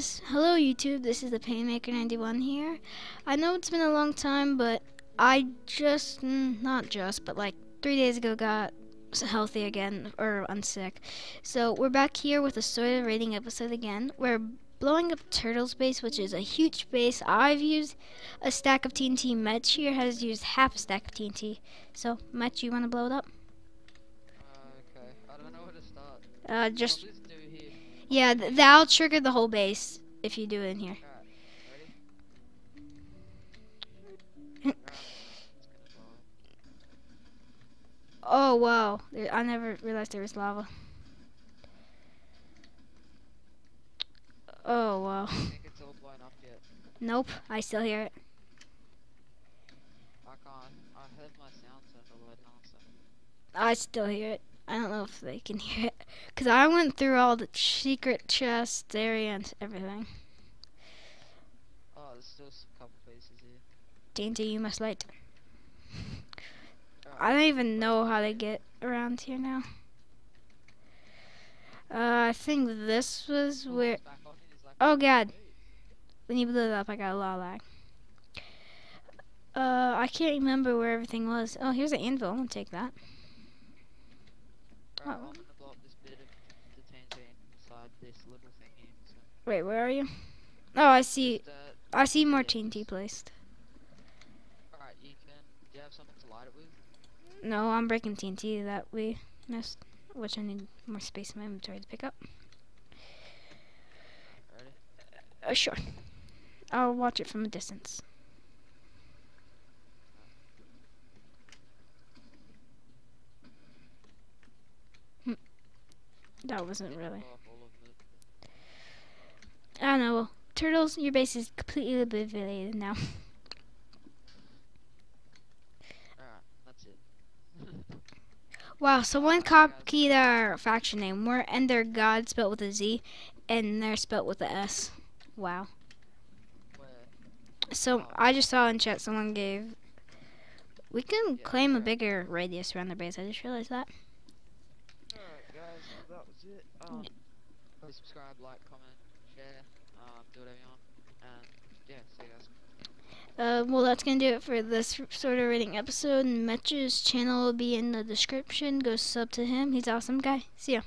guys. Hello YouTube, this is the Painmaker91 here. I know it's been a long time, but I just, mm, not just, but like three days ago got healthy again, or unsick. So we're back here with a soda raiding episode again. We're blowing up Turtle's base, which is a huge base. I've used a stack of TNT. Metch here has used half a stack of TNT. So, Metch, you want to blow it up? Uh, okay. I don't know where to start. Uh, just, I'll just do here. Yeah, th that'll trigger the whole base if you do it in here. Alright. Ready? Alright. It's gonna blow. Oh wow, I never realized there was lava. Oh wow. I think it's all blown up yet. Nope, I still hear it. I can't. I heard my sound so I would answer. I still hear it. I don't know if they can hear it. Because I went through all the secret chests area and everything. Oh, there's still a couple pieces here. Dainty, you must light. I don't even know how to get around here now. Uh, I think this was Oh, where... it's back on. It's like, Oh god, when you blew it up, I got a lot of lag. Uh, I can't remember where everything was. Oh, here's an anvil. I'll take that. Thing here. So Wait, where are you? Oh, I see. just, uh, I see more TNT placed. Alright, you can. Do you have something to light it with? No, I'm breaking TNT that we missed, which I need more space in my inventory to pick up. Ready? Uh, sure. I'll watch it from a distance. That wasn't really. Blow up all of it. I don't know. Turtles, your base is completely obliterated now. Alright, that's it. Wow, someone copied our faction name. We're Ender God spelled with a Z, and they're spelled with a S. Wow. So oh. I just saw in chat someone gave. We can claim a bigger radius around their base. I just realized that. Alright guys, well, that was it. Um, please subscribe, like, comment, share, um, do whatever you want. And yeah, see you guys. Uh, well, that's gonna do it for this sort of raiding episode. Metch's channel will be in the description. Go sub to him. He's an awesome guy. See ya.